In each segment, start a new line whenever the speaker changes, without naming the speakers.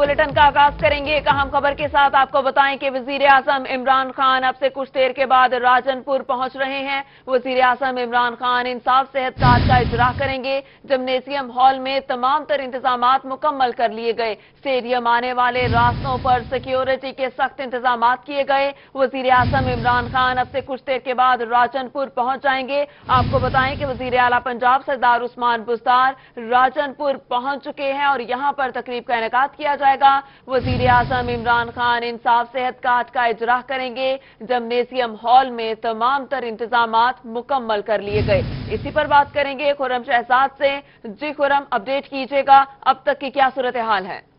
Bulletin کا آغاز کریں گے، ایک اہم خبر کے ساتھ آپ کو بتائیں کہ وزیر اعظم عمران خان اب سے کچھ دیر کے بعد راجن پور پہنچ رہے ہیں۔ وزیر اعظم عمران خان انصاف صحت کارڈ کا اجرا کریں گے۔ جمنیزیم ہال میں تمام تر انتظامات مکمل کر لیے گئے۔ اسٹیڈیم آنے والے راستوں پر سیکیورٹی کے سخت انتظامات کیے گئے۔ وزیر اعظم عمران خان اب سے کچھ دیر کے بعد راجن پور پہنچ جائیں گے۔ آپ کو بتائیں کہ وزیر اعلیٰ پنجاب سردار عثمان بزدار راجن پور پہنچ چکے ہیں اور یہاں پر تقریب کا انعقاد کیا جائے گا۔ وزیر اعظم عمران خان انصاف صحت کارڈ کا اجرا کریں گے۔ جمنیزیم ہال میں تمام تر انتظامات مکمل کر لیے گئے۔ اسی پر بات کریں گے خورم شہزاد سے۔ جی خورم اپڈیٹ کیجیے گا۔ اب تک کی کیا صورتحال ہے؟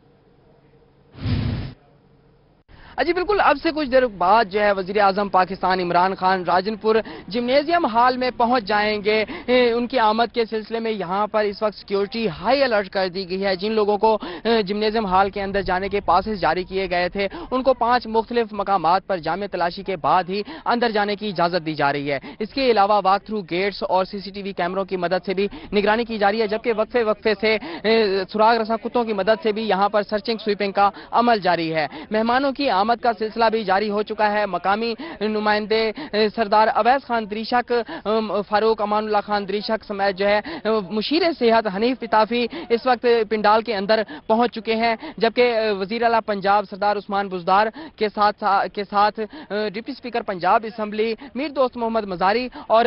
جی بالکل، اب سے کچھ دیر بعد جو ہے وزیر اعظم پاکستان عمران خان راجن پور جمنیزیم ہال میں پہنچ جائیں گے۔ ان کی آمد کے سلسلے میں یہاں پر اس وقت سیکیورٹی ہائی الرٹ کر دی گئی ہے۔ جن لوگوں کو جمنیزیم ہال کے اندر جانے کے پاسز جاری کیے گئے تھے، ان کو پانچ مختلف مقامات پر جامع تلاشی کے بعد ہی اندر جانے کی اجازت دی جا رہی ہے۔ اس کے علاوہ واک تھرو گیٹس اور سی سی ٹی وی کیمروں کی مدد سے بھی نگرانی کی جا رہی ہے، جبکہ وقفے وقفے سے سراغ رسا کتوں کی مدد سے بھی یہاں پر سرچنگ سویپنگ کا عمل جاری ہے۔ مہمانوں کی آمد کا سلسلہ بھی جاری ہو چکا ہے۔ مقامی نمائندے سردار اویس خان دریشک فاروق امان اللہ خان دریشک سمیت جو ہے مشیر صحت حنیف پتافی اس وقت پنڈال کے اندر پہنچ چکے ہیں۔ جبکہ وزیر اعلیٰ پنجاب سردار عثمان بزدار کے ساتھ کے ساتھ deputy speaker Punjab assembly Mir Dost Muhammad Mazari اور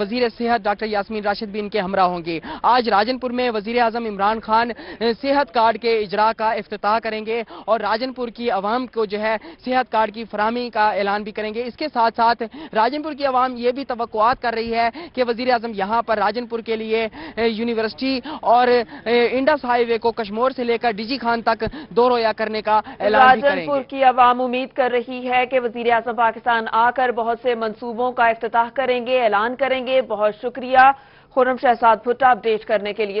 وزیر صحت ڈاکٹر یاسمین راشد بھی ان کے ہمراہ ہوں گے۔ آج راجن پور میں وزیر اعظم عمران خان صحت کارڈ کے اجرا کا افتتاح کریں گے اور راجن پور کی عوام کو جو ہے صحت کارڈ کی فراہمی کا اعلان بھی کریں گے۔ اس کے ساتھ ساتھ راجن پور کی عوام یہ بھی توقعات کر رہی ہے کہ وزیر اعظم یہاں پر راجن پور کے لیے یونیورسٹی اور انڈس ہائی وے کو کشمور سے لے کر ڈی جی خان تک دو رویا کرنے کا اعلان بھی کریں
راجن پور کی عوام امید کر رہی ہے کہ وزیر اعظم پاکستان آ کر بہت سے منصوبوں کا افتتاح کریں گے، اعلان کریں گے۔ بہت شکریہ۔ خورم شہزاد بھٹا اپڈیٹ کرنے کے لیے۔